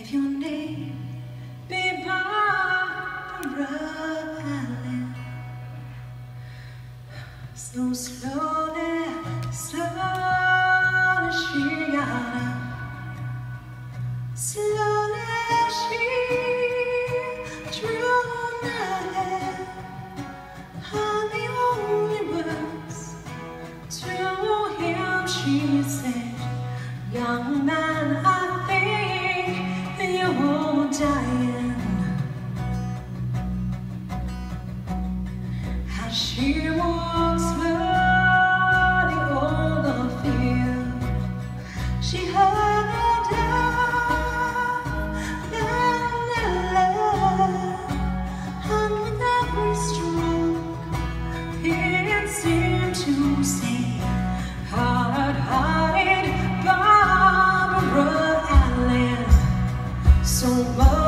if your name be Barbara Allen. So slowly, slowly she got up. Slowly she drew nigh. And the only words to him she said, Young man, She walks slowly on the field. She had a death and with every stroke, it seemed to sing. Hard-hearted Barbara Allen, so much.